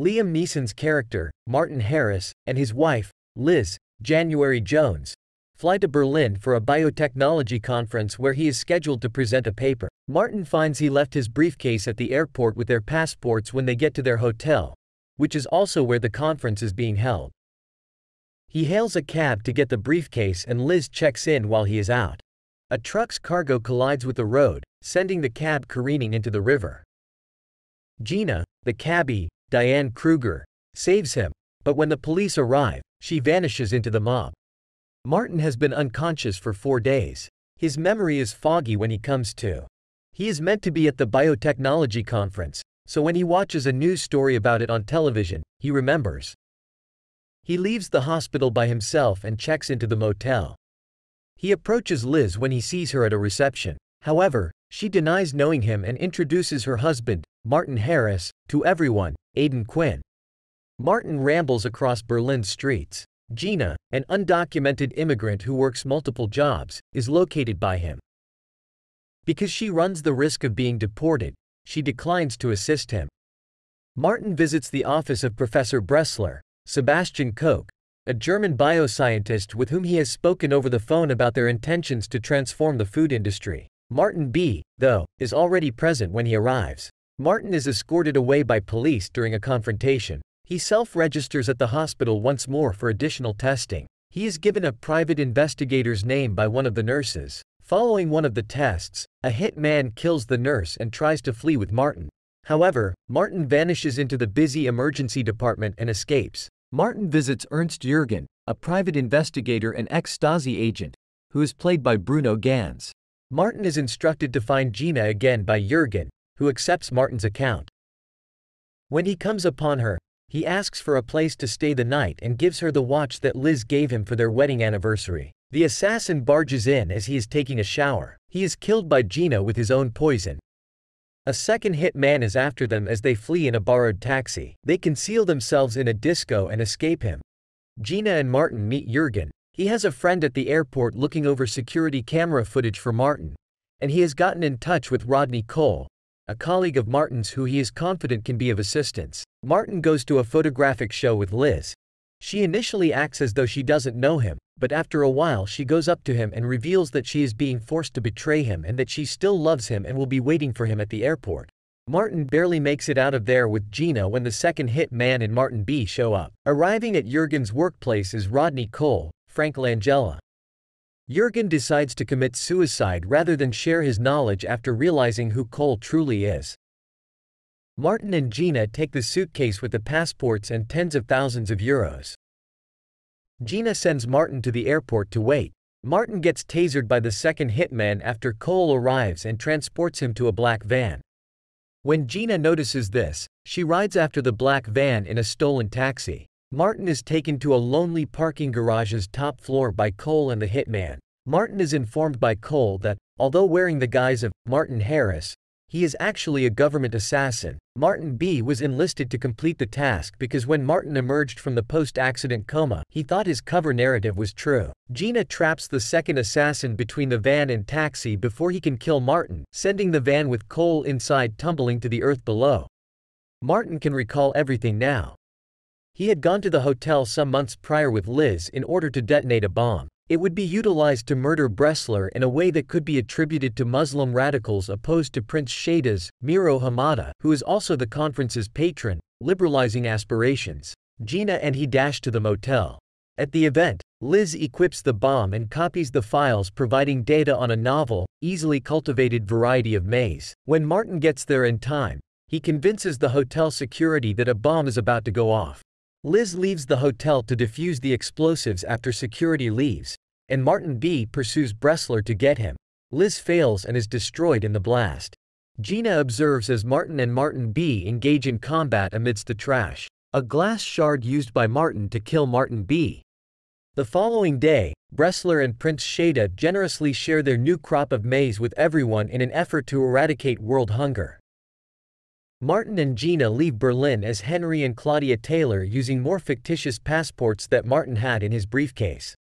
Liam Neeson's character, Martin Harris, and his wife, Liz, January Jones, fly to Berlin for a biotechnology conference where he is scheduled to present a paper. Martin finds he left his briefcase at the airport with their passports when they get to their hotel, which is also where the conference is being held. He hails a cab to get the briefcase and Liz checks in while he is out. A truck's cargo collides with the road, sending the cab careening into the river. Gina, the cabbie, Diane Kruger, saves him, but when the police arrive, she vanishes into the mob. Martin has been unconscious for four days. His memory is foggy when he comes to. He is meant to be at the biotechnology conference, so when he watches a news story about it on television, he remembers. He leaves the hospital by himself and checks into the motel. He approaches Liz when he sees her at a reception. However, she denies knowing him and introduces her husband, Martin Harris, to everyone, Aidan Quinn. Martin rambles across Berlin's streets. Gina, an undocumented immigrant who works multiple jobs, is located by him. Because she runs the risk of being deported, she declines to assist him. Martin visits the office of Professor Bressler, Sebastian Koch, a German bioscientist with whom he has spoken over the phone about their intentions to transform the food industry. Martin B., though, is already present when he arrives. Martin is escorted away by police during a confrontation. He self-registers at the hospital once more for additional testing. He is given a private investigator's name by one of the nurses. Following one of the tests, a hit man kills the nurse and tries to flee with Martin. However, Martin vanishes into the busy emergency department and escapes. Martin visits Ernst Jurgen, a private investigator and ex-Stasi agent, who is played by Bruno Ganz. Martin is instructed to find Gina again by Jurgen, who accepts Martin's account. When he comes upon her, he asks for a place to stay the night and gives her the watch that Liz gave him for their wedding anniversary. The assassin barges in as he is taking a shower. He is killed by Gina with his own poison, a second hit man is after them as they flee in a borrowed taxi. They conceal themselves in a disco and escape him. Gina and Martin meet Jurgen. He has a friend at the airport looking over security camera footage for Martin, and he has gotten in touch with Rodney Cole, a colleague of Martin's who he is confident can be of assistance. Martin goes to a photographic show with Liz. She initially acts as though she doesn't know him, but after a while she goes up to him and reveals that she is being forced to betray him and that she still loves him and will be waiting for him at the airport. Martin barely makes it out of there with Gina when the second hit man and Martin B show up. Arriving at Jurgen's workplace is Rodney Cole, Frank Langella. Jurgen decides to commit suicide rather than share his knowledge after realizing who Cole truly is. Martin and Gina take the suitcase with the passports and tens of thousands of euros. Gina sends Martin to the airport to wait. Martin gets tasered by the second hitman after Cole arrives and transports him to a black van. When Gina notices this, she rides after the black van in a stolen taxi. Martin is taken to a lonely parking garage's top floor by Cole and the hitman. Martin is informed by Cole that, although wearing the guise of Martin Harris, he is actually a government assassin. Martin B. was enlisted to complete the task because when Martin emerged from the post-accident coma, he thought his cover narrative was true. Gina traps the second assassin between the van and taxi before he can kill Martin, sending the van with Cole inside tumbling to the earth below. Martin can recall everything now. He had gone to the hotel some months prior with Liz in order to detonate a bomb. It would be utilized to murder Bressler in a way that could be attributed to Muslim radicals opposed to Prince Shada's, Mido Hamada, who is also the conference's patron, liberalizing aspirations. Gina and he dash to the motel. At the event, Liz equips the bomb and copies the files providing data on a novel, easily cultivated variety of maize. When Martin gets there in time, he convinces the hotel security that a bomb is about to go off. Liz leaves the hotel to defuse the explosives after security leaves, and Martin B. pursues Bressler to get him. Liz fails and is destroyed in the blast. Gina observes as Martin and Martin B. engage in combat amidst the trash, a glass shard used by Martin to kill Martin B. The following day, Bressler and Prince Shada generously share their new crop of maize with everyone in an effort to eradicate world hunger. Martin and Gina leave Berlin as Henry and Claudia Taylor using more fictitious passports that Martin had in his briefcase.